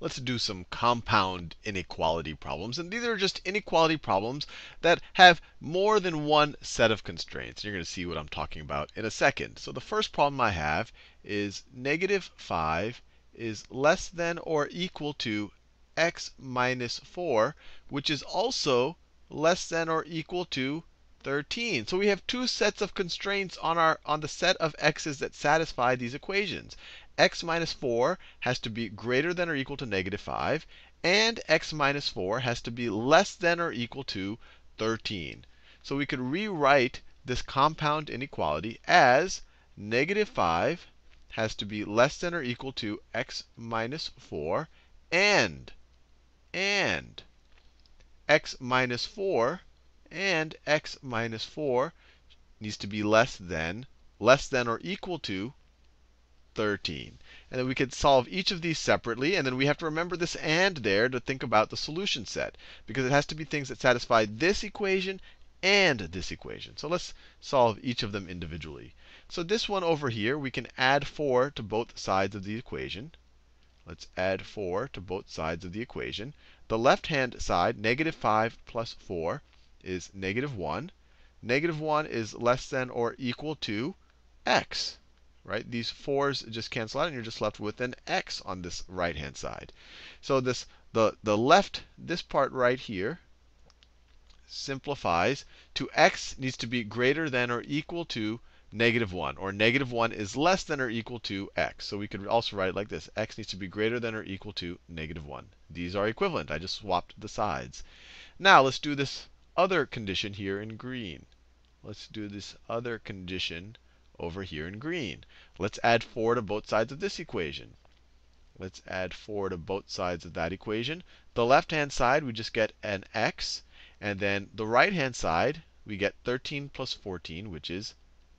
let's do some compound inequality problems. And these are just inequality problems that have more than one set of constraints. You're going to see what I'm talking about in a second. So the first problem I have is negative 5 is less than or equal to x minus 4, which is also less than or equal to 13. So we have two sets of constraints on our on the set of x's that satisfy these equations. X minus 4 has to be greater than or equal to negative 5, and x minus 4 has to be less than or equal to 13. So we could rewrite this compound inequality as negative 5 has to be less than or equal to x minus 4, and, and x minus 4 and x minus 4 needs to be less than, less than or equal to 13. And then we could solve each of these separately. And then we have to remember this and there to think about the solution set. Because it has to be things that satisfy this equation and this equation. So let's solve each of them individually. So this one over here, we can add 4 to both sides of the equation. Let's add 4 to both sides of the equation. The left-hand side, negative 5 plus 4, is negative 1. Negative 1 is less than or equal to x. Right? These 4's just cancel out, and you're just left with an x on this right-hand side. So this the, the left, this part right here, simplifies to x needs to be greater than or equal to negative 1, or negative 1 is less than or equal to x. So we could also write it like this. x needs to be greater than or equal to negative 1. These are equivalent. I just swapped the sides. Now let's do this other condition here in green. Let's do this other condition over here in green. Let's add 4 to both sides of this equation. Let's add 4 to both sides of that equation. The left-hand side, we just get an x. And then the right-hand side, we get 13 plus 14, which is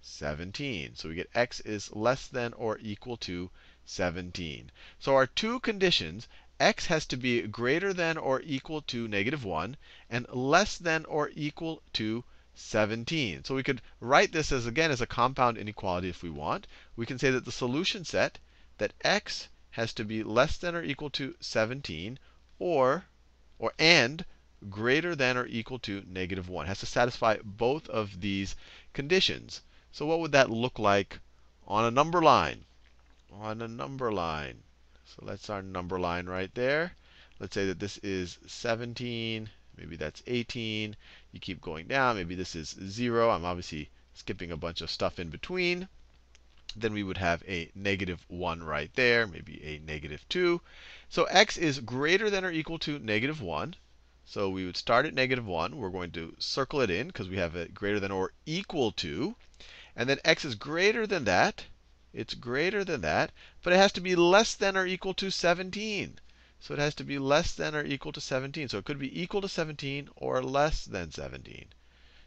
17. So we get x is less than or equal to 17. So our two conditions, x has to be greater than or equal to negative 1, and less than or equal to 17. So we could write this as, again, as a compound inequality if we want. We can say that the solution set, that x has to be less than or equal to 17, or, or and greater than or equal to negative 1. It has to satisfy both of these conditions. So what would that look like on a number line? On a number line. So that's our number line right there. Let's say that this is 17. Maybe that's 18. You keep going down. Maybe this is 0. I'm obviously skipping a bunch of stuff in between. Then we would have a negative 1 right there, maybe a negative 2. So x is greater than or equal to negative 1. So we would start at negative 1. We're going to circle it in because we have a greater than or equal to. And then x is greater than that. It's greater than that, but it has to be less than or equal to 17. So it has to be less than or equal to 17. So it could be equal to 17 or less than 17.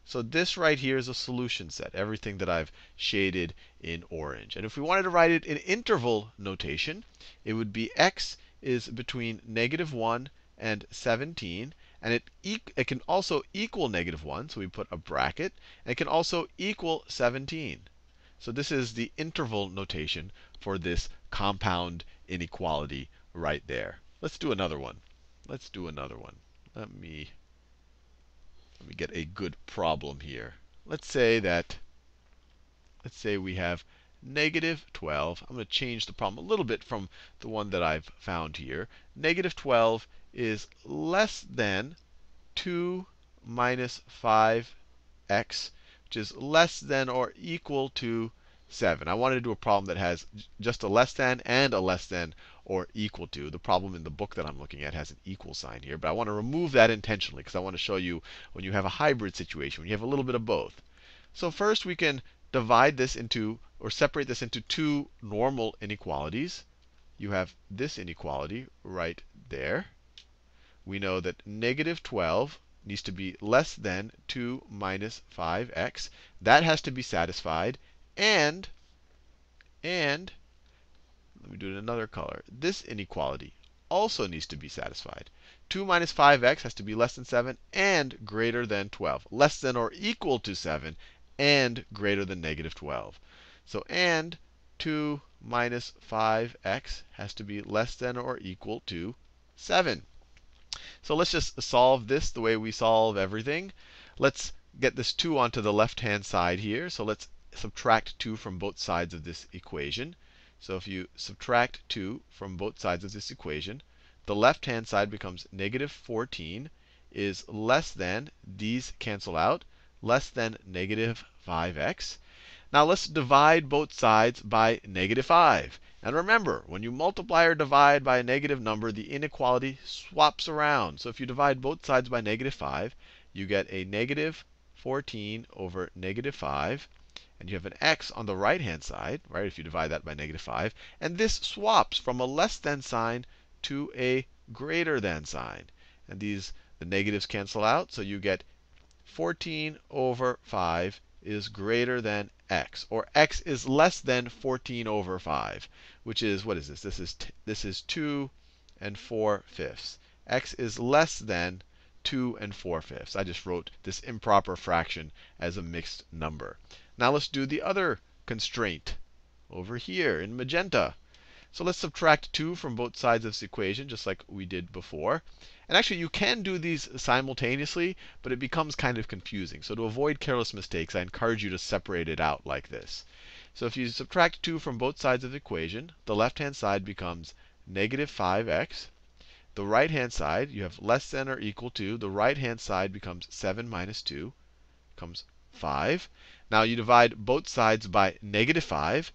So this right here is a solution set, everything that I've shaded in orange. And if we wanted to write it in interval notation, it would be x is between negative 1 and 17. And it, it can also equal negative 1, so we put a bracket. And it can also equal 17. So this is the interval notation for this compound inequality right there. Let's do another one. Let's do another one. Let me, let me get a good problem here. Let's say that, let's say we have negative 12. I'm going to change the problem a little bit from the one that I've found here. Negative 12 is less than 2 minus 5x which is less than or equal to 7. I wanted to do a problem that has just a less than and a less than or equal to. The problem in the book that I'm looking at has an equal sign here. But I want to remove that intentionally because I want to show you when you have a hybrid situation, when you have a little bit of both. So first we can divide this into, or separate this into two normal inequalities. You have this inequality right there. We know that negative 12 needs to be less than 2 minus 5x. That has to be satisfied. And, and, let me do it in another color. This inequality also needs to be satisfied. 2 minus 5x has to be less than 7 and greater than 12. Less than or equal to 7 and greater than negative 12. So and 2 minus 5x has to be less than or equal to 7. So let's just solve this the way we solve everything. Let's get this 2 onto the left-hand side here. So let's subtract 2 from both sides of this equation. So if you subtract 2 from both sides of this equation, the left-hand side becomes negative 14 is less than, these cancel out, less than negative 5x. Now let's divide both sides by negative 5. And remember, when you multiply or divide by a negative number, the inequality swaps around. So if you divide both sides by negative 5, you get a negative 14 over negative 5. And you have an x on the right hand side, right, if you divide that by negative 5. And this swaps from a less than sign to a greater than sign. And these, the negatives cancel out, so you get 14 over 5 is greater than x, or x is less than 14 over 5, which is what is this? This is this is 2 and 4 fifths. x is less than 2 and 4 fifths. I just wrote this improper fraction as a mixed number. Now let's do the other constraint over here in magenta. So let's subtract 2 from both sides of this equation, just like we did before. And actually, you can do these simultaneously, but it becomes kind of confusing. So to avoid careless mistakes, I encourage you to separate it out like this. So if you subtract 2 from both sides of the equation, the left-hand side becomes negative 5x. The right-hand side, you have less than or equal to. The right-hand side becomes 7 minus 2, becomes 5. Now you divide both sides by negative 5.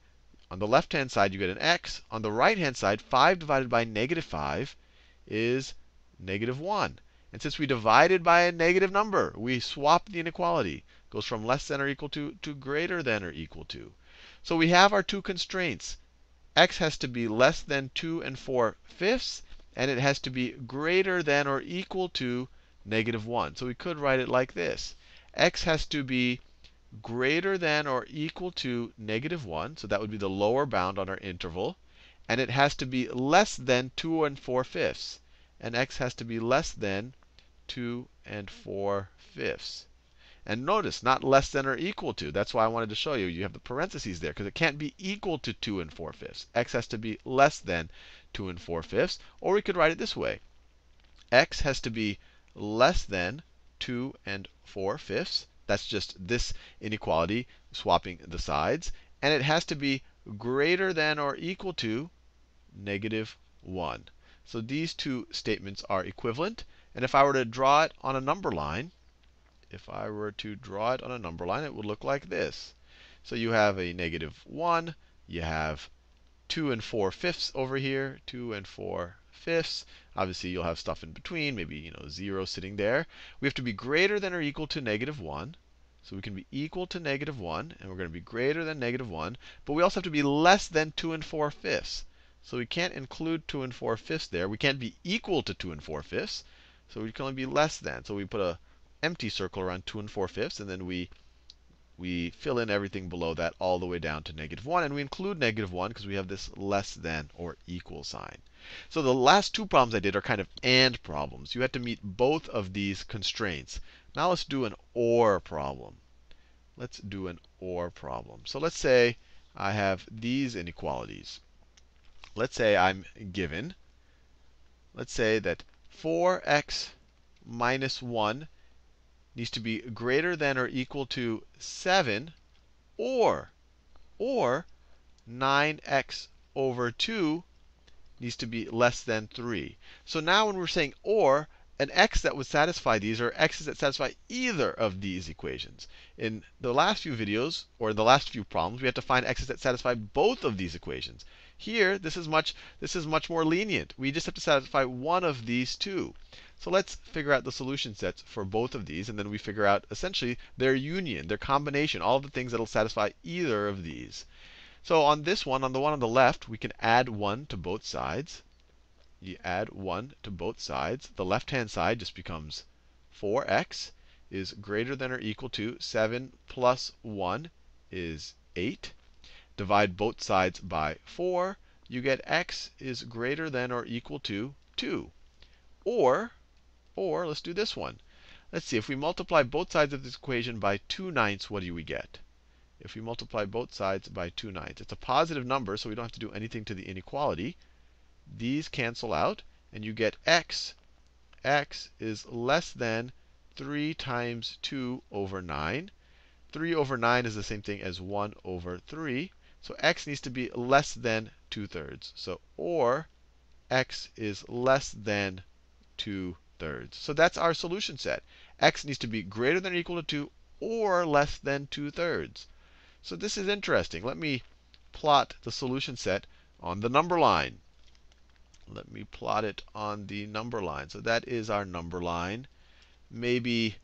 On the left-hand side, you get an x. On the right-hand side, 5 divided by negative 5 is negative 1. And since we divided by a negative number, we swap the inequality. It goes from less than or equal to to greater than or equal to. So we have our two constraints. x has to be less than 2 and 4 fifths, and it has to be greater than or equal to negative 1. So we could write it like this. X has to be greater than or equal to negative 1. So that would be the lower bound on our interval. And it has to be less than 2 and 4 fifths. And x has to be less than 2 and 4 fifths. And notice, not less than or equal to. That's why I wanted to show you. You have the parentheses there, because it can't be equal to 2 and 4 fifths. x has to be less than 2 and 4 fifths. Or we could write it this way. x has to be less than 2 and 4 fifths. That's just this inequality, swapping the sides. And it has to be greater than or equal to negative 1. So these two statements are equivalent. And if I were to draw it on a number line, if I were to draw it on a number line, it would look like this. So you have a negative 1. You have 2 and 4 fifths over here, 2 and 4 fifths. Obviously, you'll have stuff in between, maybe you know 0 sitting there. We have to be greater than or equal to negative 1. So we can be equal to negative 1, and we're going to be greater than negative 1. But we also have to be less than 2 and 4 fifths. So we can't include 2 and 4 fifths there. We can't be equal to 2 and 4 fifths. So we can only be less than. So we put a empty circle around 2 and 4 fifths, and then we we fill in everything below that all the way down to negative 1. And we include negative 1 because we have this less than or equal sign. So the last two problems I did are kind of and problems. You had to meet both of these constraints. Now let's do an or problem. Let's do an or problem. So let's say I have these inequalities. Let's say I'm given, let's say that 4x minus 1 needs to be greater than or equal to 7, or, or 9x over 2 needs to be less than 3. So now when we're saying or, an x that would satisfy these are x's that satisfy either of these equations. In the last few videos, or the last few problems, we had to find x's that satisfy both of these equations. Here, this is much this is much more lenient. We just have to satisfy one of these two. So let's figure out the solution sets for both of these, and then we figure out essentially their union, their combination, all the things that will satisfy either of these. So on this one, on the one on the left, we can add 1 to both sides. You add 1 to both sides. The left-hand side just becomes 4x is greater than or equal to 7 plus 1 is 8. Divide both sides by 4. You get x is greater than or equal to 2. Or or let's do this one. Let's see, if we multiply both sides of this equation by 2 ninths, what do we get? if we multiply both sides by 2 ninths. It's a positive number, so we don't have to do anything to the inequality. These cancel out, and you get x. x is less than 3 times 2 over 9. 3 over 9 is the same thing as 1 over 3. So x needs to be less than 2 thirds. So or x is less than 2 thirds. So that's our solution set. x needs to be greater than or equal to 2 or less than 2 thirds. So this is interesting. Let me plot the solution set on the number line. Let me plot it on the number line. So that is our number line. Maybe,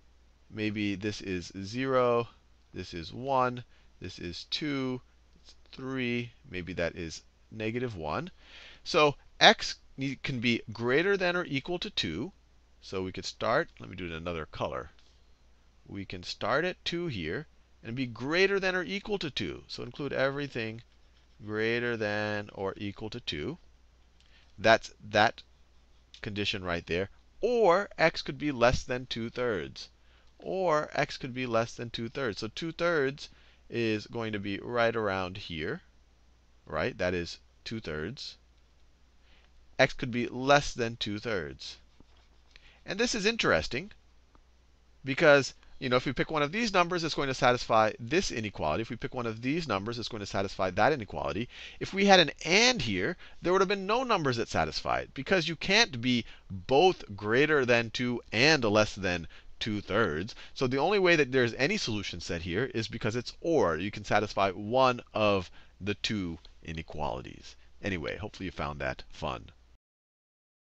maybe this is 0, this is 1, this is 2, 3, maybe that is negative 1. So x can be greater than or equal to 2. So we could start, let me do it in another color. We can start at 2 here and be greater than or equal to 2. So include everything greater than or equal to 2. That's that condition right there. Or x could be less than 2 thirds. Or x could be less than 2 thirds. So 2 thirds is going to be right around here. Right? That is 2 thirds. x could be less than 2 thirds. And this is interesting because you know, if we pick one of these numbers, it's going to satisfy this inequality. If we pick one of these numbers, it's going to satisfy that inequality. If we had an and here, there would have been no numbers that satisfy it, because you can't be both greater than 2 and less than 2 thirds. So the only way that there's any solution set here is because it's or. You can satisfy one of the two inequalities. Anyway, hopefully you found that fun.